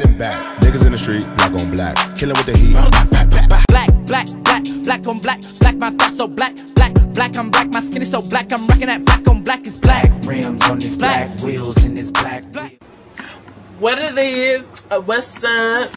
and back. Niggas in the street, black on black. Killing with the heat. Black, black, black, black on black, black, my thoughts so black, black, black, I'm black, my skin is so black, I'm rocking that black on black is black. rims on this black, wheels in this black. What it is, uh, what's up?